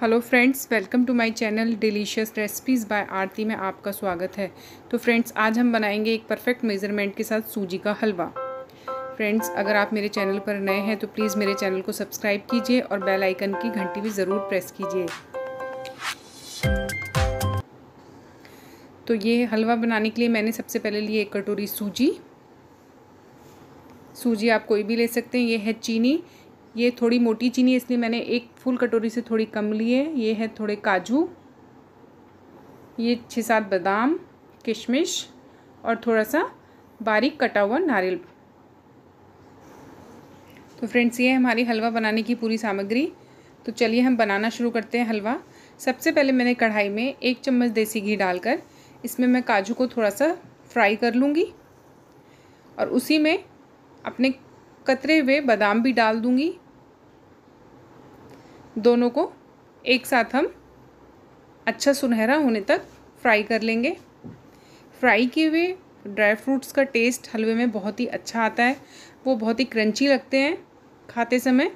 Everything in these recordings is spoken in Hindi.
Hello friends welcome to my channel delicious recipes by Aarti में आपका स्वागत है। तो फ्रेंड्स आज हम बनाएँगे एक परफेक्ट मेज़रमेंट के साथ सूजी का हलवा। फ्रेंड्स अगर आप मेरे चैनल पर नए हैं तो प्लीज़ मेरे चैनल को सब्सक्राइब कीजिए और बेल आइकन की घंटी भी ज़रूर प्रेस कीजिए। तो ये हलवा बनाने के लिए मैंने सबसे पहले लिए एक कटोरी सूजी। सूजी आप कोई भी ले सकते हैं, ये है चीनी। ये थोड़ी मोटी चीनी है, इसलिए मैंने एक फुल कटोरी से थोड़ी कम ली है। ये है थोड़े काजू, ये छः सात बादाम, किशमिश और थोड़ा सा बारीक कटा हुआ नारियल। तो फ्रेंड्स, ये है हमारी हलवा बनाने की पूरी सामग्री। तो चलिए हम बनाना शुरू करते हैं हलवा। सबसे पहले मैंने कढ़ाई में एक चम्मच देसी घी डालकर इसमें मैं काजू को थोड़ा सा फ्राई कर लूँगी और उसी में अपने कतरे हुए बादाम भी डाल दूँगी। दोनों को एक साथ हम अच्छा सुनहरा होने तक फ्राई कर लेंगे। फ्राई किए हुए ड्राई फ्रूट्स का टेस्ट हलवे में बहुत ही अच्छा आता है। वो बहुत ही क्रंची लगते हैं खाते समय।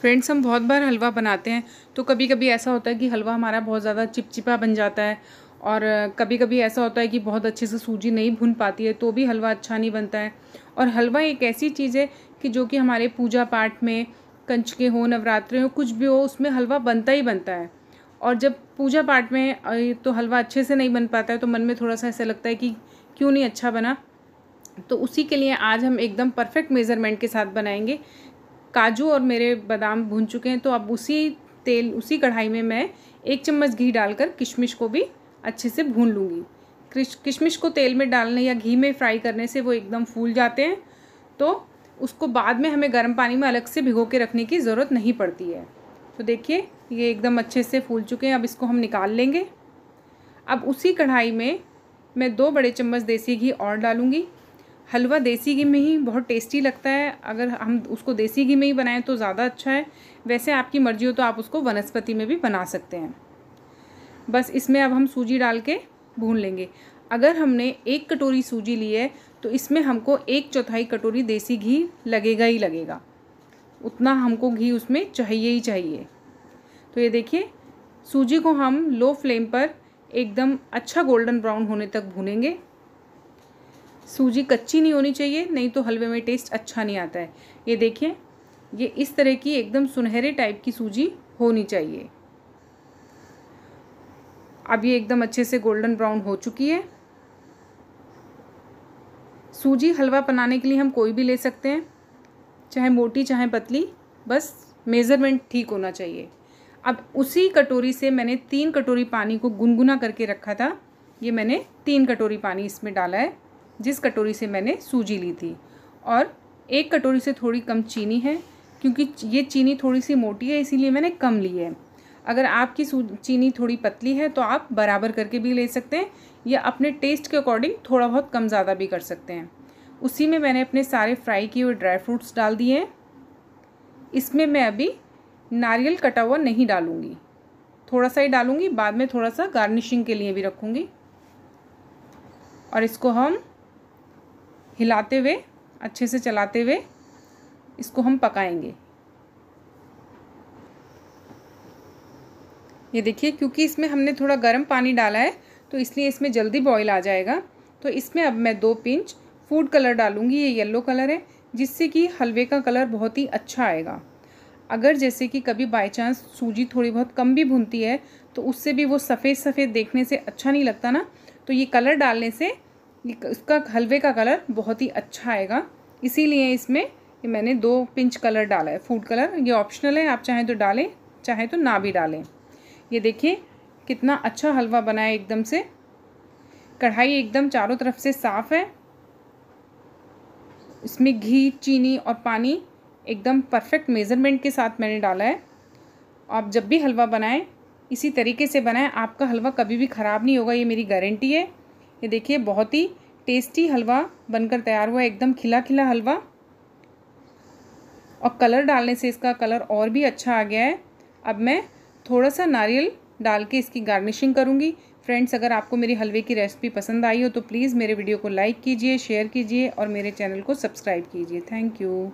फ्रेंड्स हम बहुत बार हलवा बनाते हैं तो कभी कभी ऐसा होता है कि हलवा हमारा बहुत ज़्यादा चिपचिपा बन जाता है और कभी कभी ऐसा होता है कि बहुत अच्छे से सूजी नहीं भुन पाती है तो भी हलवा अच्छा नहीं बनता है। और हलवा एक ऐसी चीज़ है कि जो कि हमारे पूजा पाठ में कंचके हो, नवरात्रे हो, कुछ भी हो, उसमें हलवा बनता ही बनता है। और जब पूजा पाठ में तो हलवा अच्छे से नहीं बन पाता है तो मन में थोड़ा सा ऐसा लगता है कि क्यों नहीं अच्छा बना? तो उसी के लिए आज हम एकदम परफेक्ट मेज़रमेंट के साथ बनाएँगे। काजू और मेरे बादाम भून चुके हैं तो अब उसी तेल, उसी कढ़ाई में मैं एक चम्मच घी डालकर किशमिश को भी अच्छे से भून लूँगी। किशमिश को तेल में डालने या घी में फ्राई करने से वो एकदम फूल जाते हैं। तो उसको बाद में हमें गर्म पानी में अलग से भिगो के रखने की ज़रूरत नहीं पड़ती है। तो देखिए, ये एकदम अच्छे से फूल चुके हैं। अब इसको हम निकाल लेंगे। अब उसी कढ़ाई में मैं दो बड़े चम्मच देसी घी और डालूँगी। हलवा देसी घी में ही बहुत टेस्टी लगता है। अगर हम उसको देसी घी में ही बनाएँ तो ज़्यादा अच्छा है। वैसे आपकी मर्ज़ी हो तो आप उसको वनस्पति में भी बना सकते हैं। बस इसमें अब हम सूजी डाल के भून लेंगे। अगर हमने एक कटोरी सूजी ली है तो इसमें हमको एक चौथाई कटोरी देसी घी लगेगा ही लगेगा। उतना हमको घी उसमें चाहिए ही चाहिए। तो ये देखिए, सूजी को हम लो फ्लेम पर एकदम अच्छा गोल्डन ब्राउन होने तक भूनेंगे। सूजी कच्ची नहीं होनी चाहिए, नहीं तो हलवे में टेस्ट अच्छा नहीं आता है। ये देखिए, ये इस तरह की एकदम सुनहरे टाइप की सूजी होनी चाहिए। अब ये एकदम अच्छे से गोल्डन ब्राउन हो चुकी है। सूजी हलवा बनाने के लिए हम कोई भी ले सकते हैं। चाहे मोटी, चाहे पतली, बस मेज़रमेंट ठीक होना चाहिए। अब उसी कटोरी से मैंने तीन कटोरी पानी को गुनगुना करके रखा था। ये मैंने तीन कटोरी पानी इसमें डाला है, जिस कटोरी से मैंने सूजी ली थी। और एक कटोरी से थोड़ी कम चीनी है, क्योंकि ये चीनी थोड़ी सी मोटी है, इसीलिए मैंने कम ली है। अगर आपकी चीनी थोड़ी पतली है तो आप बराबर करके भी ले सकते हैं। या अपने टेस्ट के अकॉर्डिंग थोड़ा बहुत कम ज़्यादा भी कर सकते हैं। उसी में मैंने अपने सारे फ्राई किए हुए ड्राई फ्रूट्स डाल दिए हैं। इसमें मैं अभी नारियल कटा हुआ नहीं डालूँगी। थोड़ा सा ही डालूँगी, बाद में थोड़ा सा गार्निशिंग के लिए भी रखूँगी। और इसको हम हिलाते हुए, अच्छे से चलाते हुए, इसको हम पकाएँगे। ये देखिए, क्योंकि इसमें हमने थोड़ा गर्म पानी डाला है तो इसलिए इसमें जल्दी बॉईल आ जाएगा। तो इसमें अब मैं दो पिंच फ़ूड कलर डालूँगी, ये येलो कलर है, जिससे कि हलवे का कलर बहुत ही अच्छा आएगा। अगर जैसे कि कभी बाई चांस सूजी थोड़ी बहुत कम भी भूनती है तो उससे भी वो सफ़ेद सफ़ेद देखने से अच्छा नहीं लगता ना। तो ये कलर डालने से इसका हलवे का कलर बहुत ही अच्छा आएगा। इसीलिए इसमें मैंने दो पिंच कलर डाला है। फ़ूड कलर ये ऑप्शनल है, आप चाहें तो डालें, चाहें तो ना भी डालें। ये देखिए कितना अच्छा हलवा बना है एकदम से। कढ़ाई एकदम चारों तरफ़ से साफ़ है। इसमें घी, चीनी और पानी एकदम परफेक्ट मेज़रमेंट के साथ मैंने डाला है। आप जब भी हलवा बनाएँ, इसी तरीके से बनाएँ, आपका हलवा कभी भी ख़राब नहीं होगा, ये मेरी गारंटी है। ये देखिए, बहुत ही टेस्टी हलवा बनकर तैयार हुआ एकदम खिला खिला हलवा। और कलर डालने से इसका कलर और भी अच्छा आ गया है। अब मैं थोड़ा सा नारियल डाल के इसकी गार्निशिंग करूँगी। फ्रेंड्स अगर आपको मेरी हलवे की रेसिपी पसंद आई हो तो प्लीज़ मेरे वीडियो को लाइक कीजिए शेयर कीजिए और मेरे चैनल को सब्सक्राइब कीजिए। Thank you